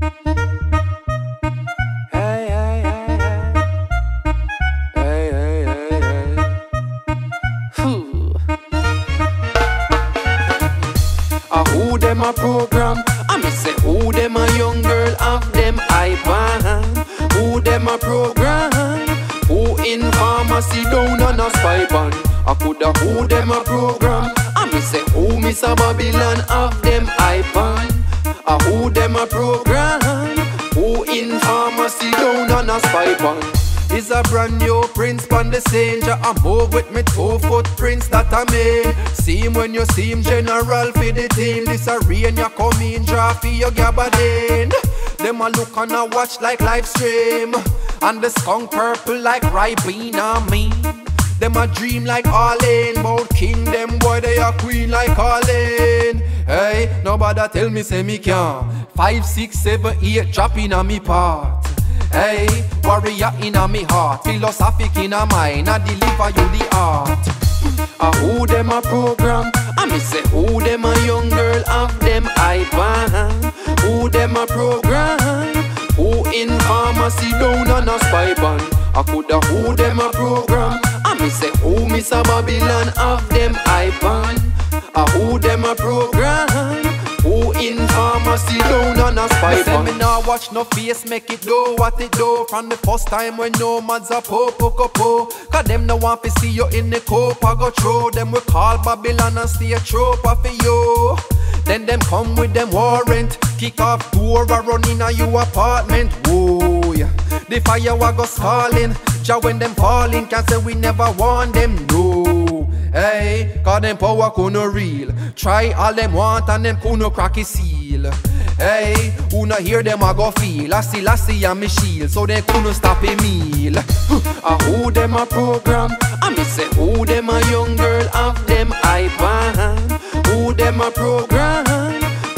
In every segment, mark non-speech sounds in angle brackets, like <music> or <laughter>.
Who them a program? In pharmacy down on a spy bun. I me say who them a girl of them iPad? I who them a program? Who in pharmacy down on a spy band? Is a brand new prince on the scene. I move with me two footprints that I made. See him when you see him general for the team. This a rain you come in draw for your gabardine. Them a look and a watch like live stream. And the skunk purple like Ribena me Them a dream like Arlene Bout king them boy they a queen like Arlene Hey, nobody tell me say me can Five, six, seven, eight in a me part Hey, warrior in a me heart, philosophic in a mind, I deliver you the art. Ah, who them a program? I me say who them a young girl of them iPad? Who them a program? Who in pharmacy down on a spy band? I coulda who them a program? I me say who Miss a Babylon of them iPad? Ah, who them a program? Who in pharmacy? Down on a spy band? Me nah watch no face make it do what it do. From the first time when no man's a po po po po. Cause them no want to see you in the cope I go throw them we call Babylon and stay a trope for you. Then them come with them warrant. Kick off door or run in a you apartment. Whoa yeah. The fire wa go stalling. Jah when them falling can't say we never warn them no Hey, cause them power kuno real. Try all them want and them kuno crack seal. Hey, who not hear them I go feel. I see, I see and me shield So they couldn't stop a meal. <laughs> Ah, who them a program? I me say who them a young girl of them iPad Who them a program?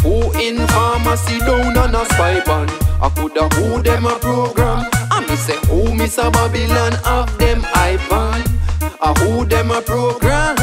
Who in pharmacy down on a spy band? I coulda who them a program? I me say who Miss a Babylon of them iPad Ah, who them a program?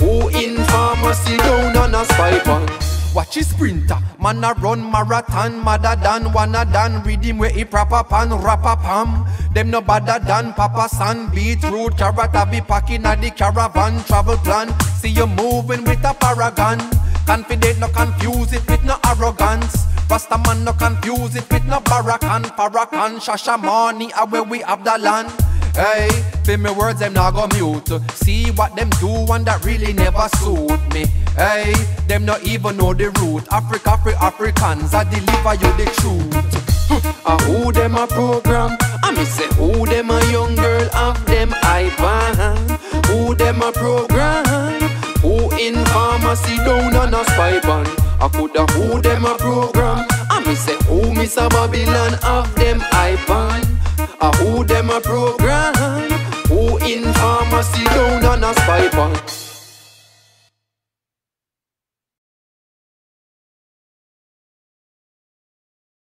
Who in pharmacy down on a spy band? Watch his sprinter, man a run marathon, madder than wanna done, rhythm where he proper pan, rapper pam. Them no badder than Papa San, beetroot, carrot, I be packing at the caravan, travel plan. See you moving with a paragon. Confident, no confuse it with no arrogance. Rasta man no confuse it with no barakan, parakan, Shashamane, where we have the land. Hey, feel me words them not go mute See what them do and that really never suit me Hey, them not even know the root Africa for Africans, I deliver you the truth <laughs> Ah, who them a program? I me say who them a young girl of them iPad Who them a program? Who in pharmacy down on a spy band? I coulda who them a program? I me say who Miss Babylon of them iPad Ah, who them a program? Who